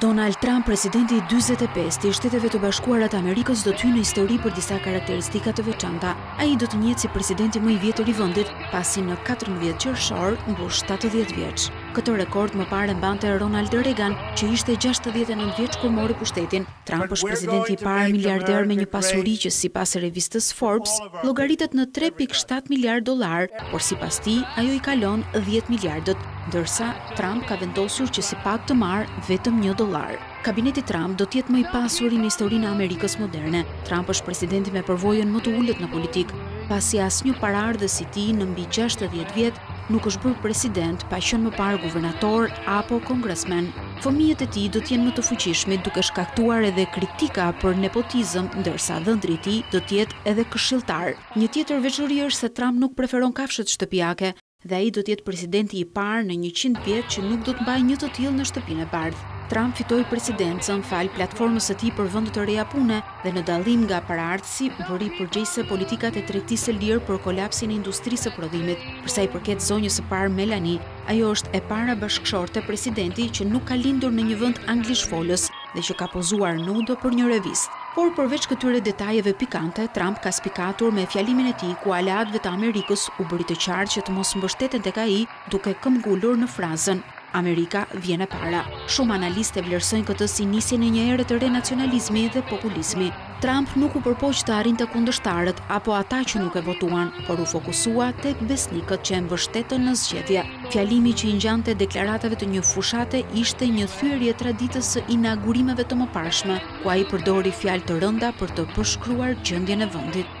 Donald Trump, presidenti i dyzet e pestë i Shteteve të Bashkuara të Amerikës do të hyjë në histori për disa karakteristika të veçanta. Ai do të njihet si presidenti më i vjetër i vendit, pasi në katërmbëdhjetë qershor mbush shtatëdhjetë vjeç. Këtë rekord më parë e mbante Ronald Reagan, që ishte gjashtëdhjetë e nëntë vjeç kur mori pushtetin. Trump është presidenti i parë miliarder me një pasuri që sipas revistës Forbes llogaritet në tre pikë shtatë miliardë dollarë, por sipas tij ajo i kalon dhjetë miliardët, ndërsa Trump ka vendosur që si pagë të marrë vetëm një dollar. Kabineti Trump do të jetë më i pasuri në historinë e Amerikës moderne. Trump është presidenti me përvojën më të ulët në politikë, pasi asnjë paraardhës i tij në mbi 60 vjet nuk është bërë president pa qenë më parë guvernator apo kongresmen. Fëmijët e tij do të jenë më të fuqishmit duke shkaktuar edhe kritika për nepotizëm, ndërsa dhëndri i tij do të jetë edhe këshilltar. Një tjetër veçori është se Trump nuk preferon kafshët shtëpiake dhe ai do të jetë presidenti i parë në njëqind vjet që nuk do të mbajë një të tillë në Shtëpinë e Bardhë. Trump fitoi presidencën falë platformës së tij për vende të reja pune dhe në dallim nga paraardhësi bëri përgjegjëse politikat e tregtisë së lirë për kolapsin e industrisë së prodhimit, përsa i përket zonjës së parë Melanie. Ajo është e para bashkëshorte presidenti që nuk ka lindur në një vend anglishfolës dhe që ka pozuar nudo për një revistë. Por përveç këtyre detajeve pikante, Trump ka spikatur me fjalimin e tij ku aleatëve të Amerikës u bëri të qartë që të mos mbështeten tek ai duke këmbgulur në frazën Amerika vjen e para. Shumë analistë e vlerësojnë këtë si nisjen e një ere të re nacionalizmi dhe populizmi. Trump nuk u përpoq të arrinte kundërshtarët apo ata që nuk e votuan, por u fokusua tek besnikët që e mbështetën në zgjedhje. Fjalimi që i ngjante deklaratave të një fushate ishte një thyerje e traditës së inaugurimeve të mëparshme, ku ai përdori fjalë të rënda për të përshkruar gjendjen e vendit.